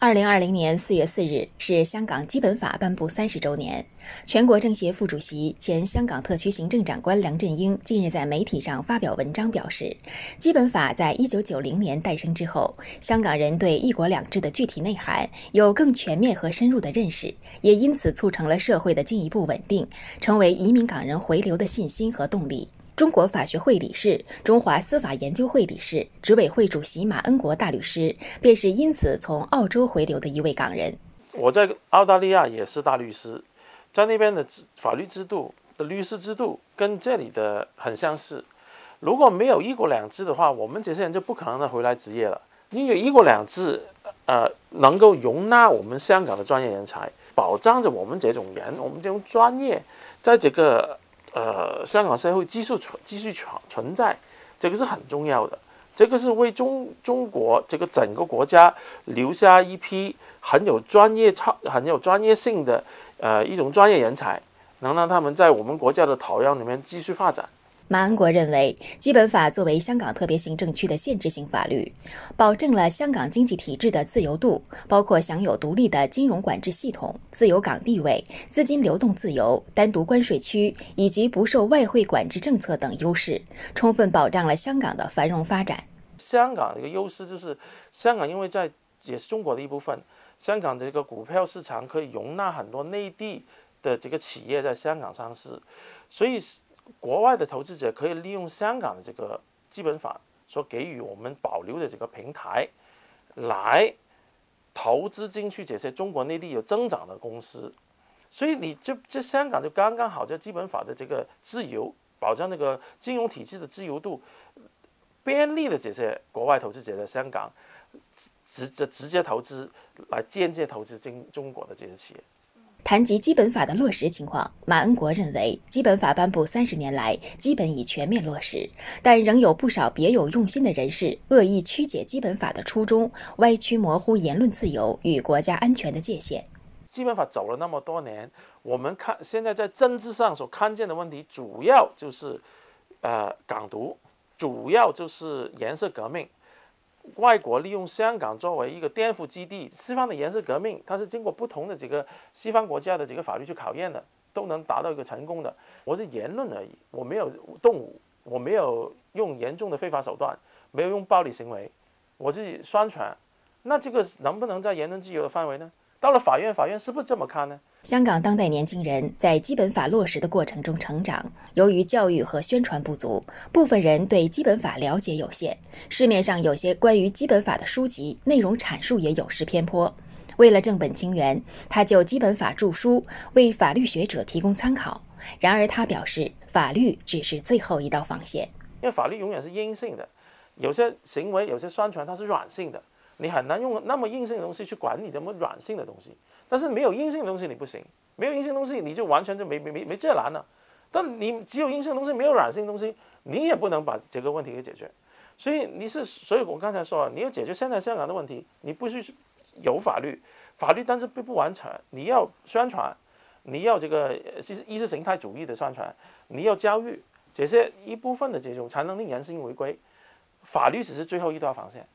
二零二零年四月四日是香港基本法颁布三十周年。全国政协副主席、前香港特区行政长官梁振英近日在媒体上发表文章，表示，基本法在一九九零年诞生之后，香港人对“一国两制”的具体内涵有更全面和深入的认识，也因此促成了社会的进一步稳定，成为移民港人回流的信心和动力。中国法学会理事、中华司法研究会理事、执委会主席马恩国大律师，便是因此从澳洲回流的一位港人。我在澳大利亚也是大律师，在那边的法律制度的律师制度跟这里的很相似。如果没有一国两制的话，我们这些人就不可能再回来执业了。因为一国两制，呃，能够容纳我们香港的专业人才，保障着我们这种人，我们这种专业，在这个。呃，香港社会继续存继续存存在，这个是很重要的。这个是为中中国这个整个国家留下一批很有专业、超很有专业性的呃一种专业人才，能让他们在我们国家的土壤里面继续发展。马恩国认为，基本法作为香港特别行政区的限制性法律，保证了香港经济体制的自由度，包括享有独立的金融管制系统、自由港地位、资金流动自由、单独关税区以及不受外汇管制政策等优势，充分保障了香港的繁荣发展。香港的一个优势就是，香港因为在也是中国的一部分，香港的这个股票市场可以容纳很多内地的这个企业在香港上市，所以。国外的投资者可以利用香港的这个基本法所给予我们保留的这个平台，来投资进去这些中国内地有增长的公司，所以你这这香港就刚刚好，这基本法的这个自由保障那个金融体制的自由度，便利了这些国外投资者在香港直直直接投资来间接投资进中国的这些企业。谈及基本法的落实情况，马恩国认为，基本法颁布三十年来，基本已全面落实，但仍有不少别有用心的人士恶意曲解基本法的初衷，歪曲模糊言论自由与国家安全的界限。基本法走了那么多年，我们看现在在政治上所看见的问题，主要就是，呃，港独，主要就是颜色革命。外国利用香港作为一个颠覆基地，西方的颜色革命，它是经过不同的几个西方国家的几个法律去考验的，都能达到一个成功的。我是言论而已，我没有动武，我没有用严重的非法手段，没有用暴力行为，我自己宣传，那这个能不能在言论自由的范围呢？到了法院，法院是不是这么看呢？香港当代年轻人在基本法落实的过程中成长，由于教育和宣传不足，部分人对基本法了解有限。市面上有些关于基本法的书籍，内容阐述也有失偏颇。为了正本清源，他就基本法著书，为法律学者提供参考。然而，他表示，法律只是最后一道防线，因为法律永远是阴性的，有些行为、有些宣传它是软性的。你很难用那么硬性的东西去管你那么软性的东西，但是没有硬性的东西你不行，没有硬性东西你就完全就没没没没这难了。但你只有硬性东西，没有软性东西，你也不能把这个问题给解决。所以你是，所以我刚才说，你要解决现在香港的问题，你不须有法律，法律但是并不完全，你要宣传，你要这个是意识形态主义的宣传，你要教育这些一部分的这种才能令人心回归，法律只是最后一道防线。